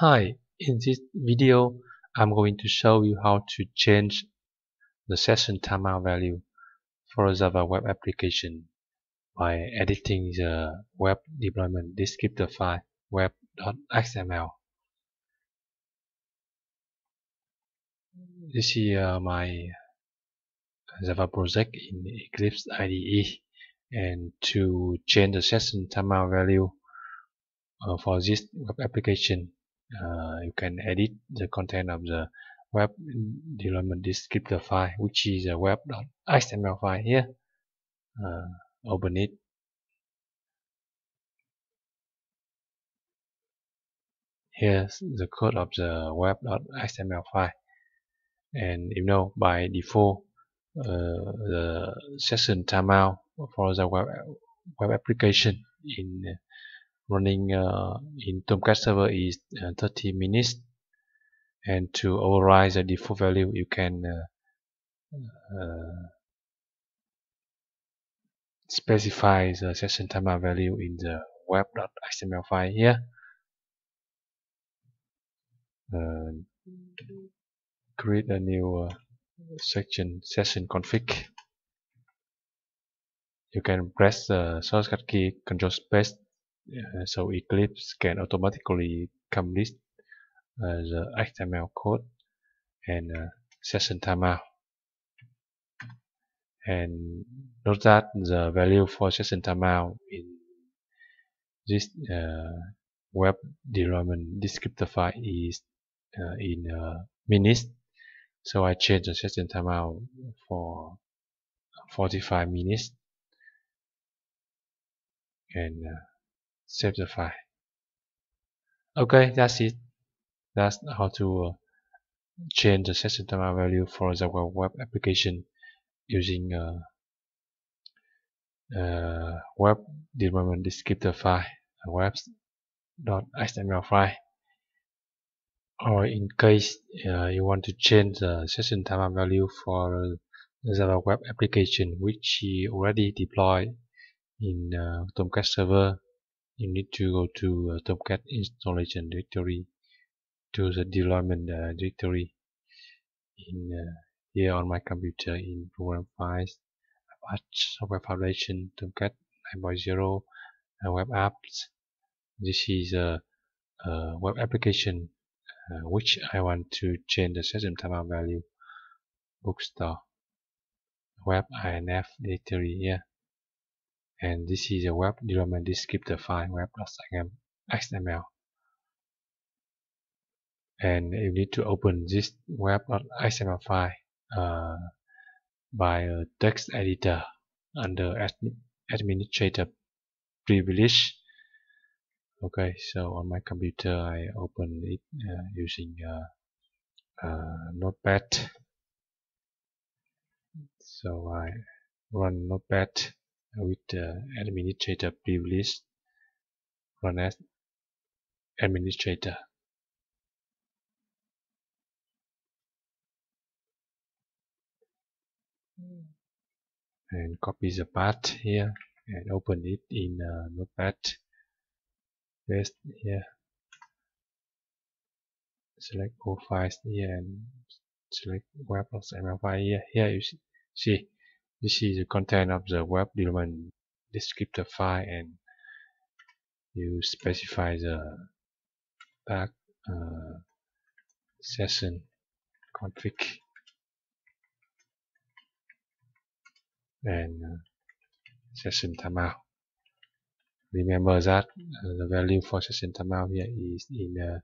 Hi, in this video I'm going to show you how to change the session timeout value for a Java web application by editing the web deployment descriptor file web.xml. This is uh, my Java project in Eclipse IDE and to change the session timeout value uh, for this web application uh, you can edit the content of the web development descriptor file which is a web.xml file here. Uh, open it. Here's the code of the web.xml file. And you know by default uh, the session timeout for the web, web application in running uh, in Tomcat server is uh, 30 minutes. And to override the default value you can uh, specify the session timer value in the web.xml file here. Uh, create a new uh, section session config. You can press the shortcut key control space uh, so Eclipse can automatically complete uh, the HTML code and uh, session timeout. And note that the value for session timeout in this web development descriptor file is in minutes. So I change the session timeout for 45 minutes and uh, save the file. Okay that's it. That's how to uh, change the session timeout value for the web application using uh, uh, web development descriptor file web.xml file. Or in case uh, you want to change the session timeout value for the web application which you already deployed in uh, Tomcat server you need to go to uh, Tomcat installation directory to the deployment uh, directory in uh, here on my computer in program files Apache software foundation Tomcat 9.0 uh, web apps. This is a, a web application uh, which I want to change the session timeout value. Bookstore. Web inf directory here and this is a web development descriptor file web.xml and you need to open this web.xml file uh, by a text editor under administrator privilege. Okay so on my computer I open it uh, using uh, uh notepad. So I run notepad with the administrator privilege run as administrator. And copy the path here and open it in Notepad. Paste here. Select all files here and select web.xml file here. Here you see this is the content of the web development descriptor file and you specify the back uh, session config and uh, session timeout. Remember that uh, the value for session timeout here is in uh,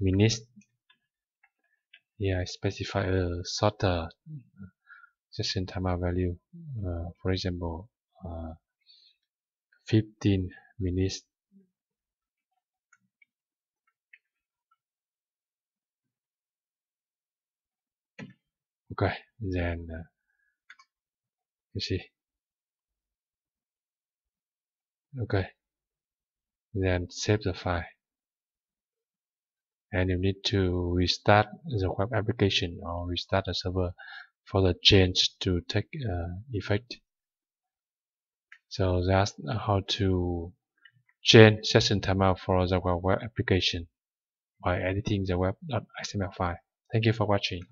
minutes. Here I specify a shorter session timeout value uh, for example uh, 15 minutes. Okay then uh, you see. Okay. Then save the file. And you need to restart the web application or restart the server for the change to take uh, effect. So that's how to change session timeout for the web application. by editing the web.xml file. Thank you for watching.